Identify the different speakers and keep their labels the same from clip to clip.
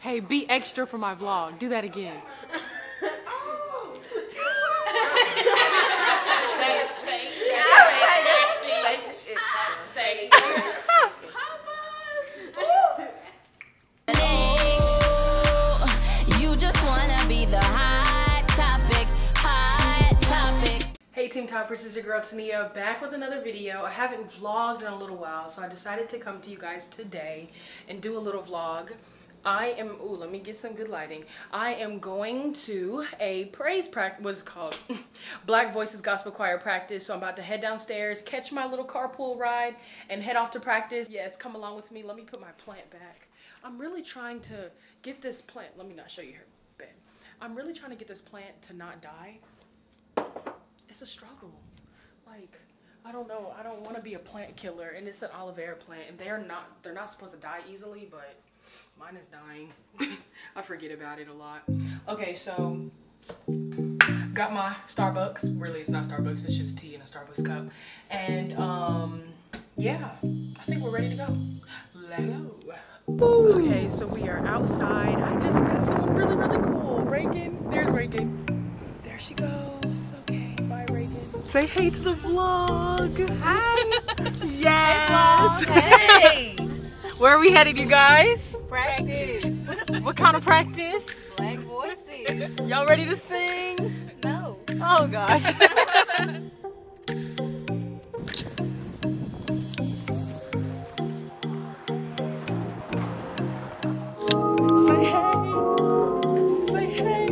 Speaker 1: Hey, be extra for my vlog. Do that again.
Speaker 2: That is fake. That's fake.
Speaker 3: You just wanna be the hot topic, hot topic.
Speaker 1: Hey Team Toppers, it's your girl Tania back with another video. I haven't vlogged in a little while, so I decided to come to you guys today and do a little vlog. I am, ooh, let me get some good lighting. I am going to a praise practice, what's it called? Black Voices Gospel Choir practice. So I'm about to head downstairs, catch my little carpool ride, and head off to practice. Yes, come along with me. Let me put my plant back. I'm really trying to get this plant, let me not show you her bed. I'm really trying to get this plant to not die it's a struggle. Like, I don't know. I don't want to be a plant killer, and it's an aloe vera plant, and they're not. They're not supposed to die easily, but mine is dying. I forget about it a lot. Okay, so got my Starbucks. Really, it's not Starbucks. It's just tea in a Starbucks cup, and um, yeah, I think we're ready to go. Let's go. Okay, so we are outside. I just met someone really, really cool. Reagan, there's Reagan. There she goes. Okay, bye Reagan. Say hey to the vlog. Hi. yes.
Speaker 2: Hey!
Speaker 1: Where are we headed, you guys?
Speaker 2: Practice.
Speaker 1: What kind of practice?
Speaker 2: Black voices.
Speaker 1: Y'all ready to sing?
Speaker 2: No.
Speaker 1: Oh gosh. Say hey. Say hey.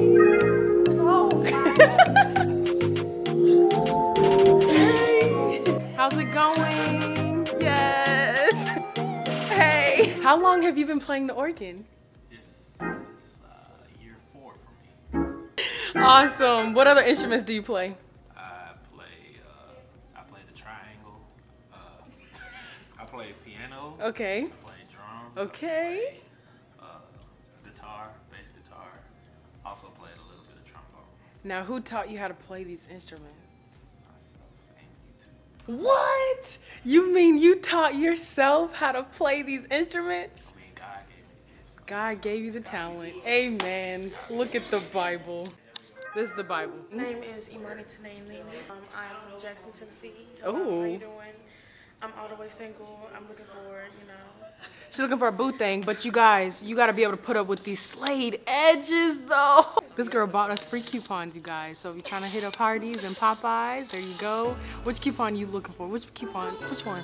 Speaker 1: Hey. How's it going? How long have you been playing the organ?
Speaker 4: This is uh, year four for me.
Speaker 1: Awesome. What other instruments do you play?
Speaker 4: I play uh, I play the triangle. Uh, I play piano.
Speaker 1: Okay.
Speaker 4: I play drums.
Speaker 1: Okay.
Speaker 4: play, uh, guitar, bass guitar. Also played a little bit of trombone.
Speaker 1: Now, who taught you how to play these instruments?
Speaker 4: Myself and YouTube.
Speaker 1: What? You mean you taught yourself how to play these instruments?
Speaker 4: I mean, God gave me the so-
Speaker 1: God gave you the talent. Amen. Look at the Bible. This is the Bible.
Speaker 5: My name is Imani Tanani. Um, I'm from Jackson, Tennessee.
Speaker 1: Oh.
Speaker 5: How you doing? I'm all the way single. I'm looking for, you know.
Speaker 1: She's looking for a boot thing, but you guys, you gotta be able to put up with these slayed edges though. This girl bought us free coupons, you guys. So if you're trying to hit up Hardee's and Popeyes, there you go. Which coupon you looking for? Which coupon? Which one?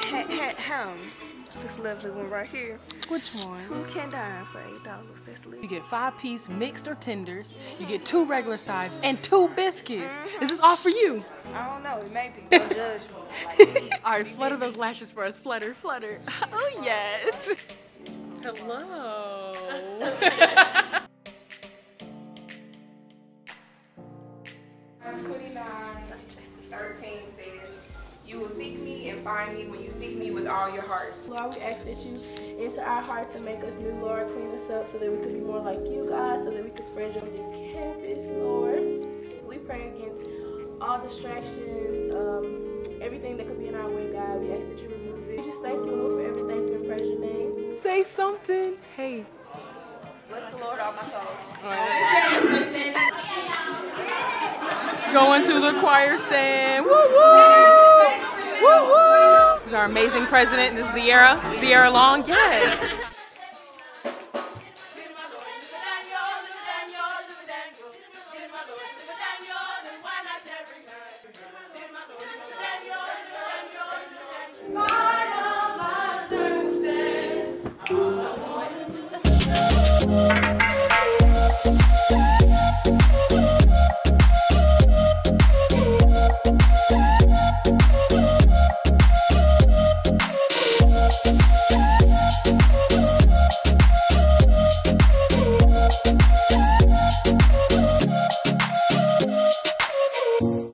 Speaker 5: Hat, hat, Ham. This lovely one right here.
Speaker 1: Which one?
Speaker 5: Two can die for eight dollars. That's
Speaker 1: You get five piece mixed or tenders. You get two regular size and two biscuits. Mm-hmm. Is this all for you?
Speaker 5: I don't know. It may be. Don't judge me.
Speaker 1: All right, flutter those lashes for us. Flutter, flutter. Oh, yes. Hello.
Speaker 6: says, You will seek me and find me when you seek me with all your heart.
Speaker 7: Lord, we ask that you enter our hearts and make us new, Lord. Clean us up so that we can be more like you, God, so that we can spread you on this campus, Lord. We pray against all distractions, um, everything that could be in our way, God. We ask that you remove it. We just thank you, Lord, for everything. We praise your name.
Speaker 1: Say something. Hey.
Speaker 6: Bless the Lord, all my soul.
Speaker 1: Going to the choir stand. Woo woo. Woo woo. This is our amazing president. This is Sierra. Sierra Long. Yes.